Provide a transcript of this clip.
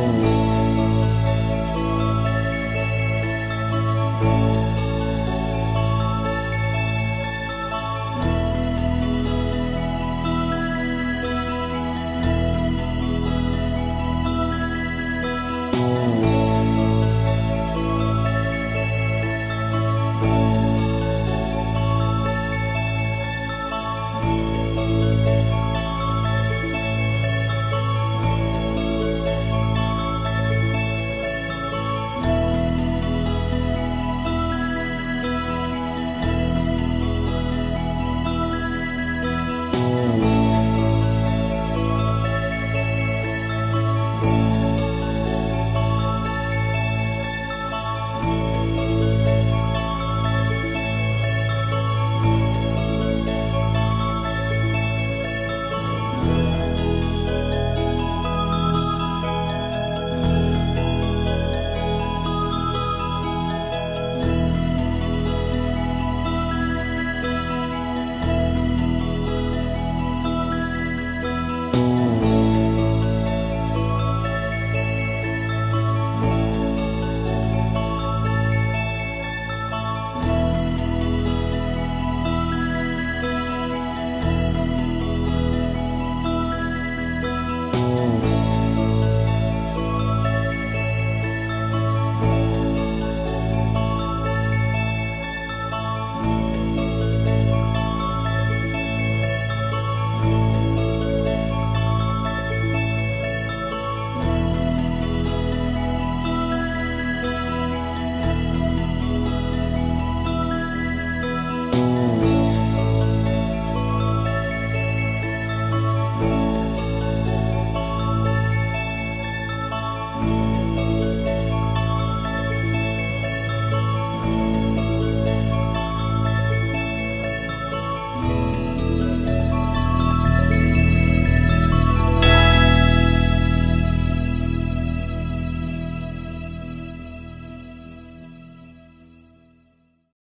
Oh.